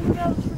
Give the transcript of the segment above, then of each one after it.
o meu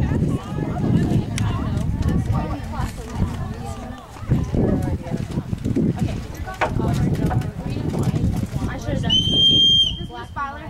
last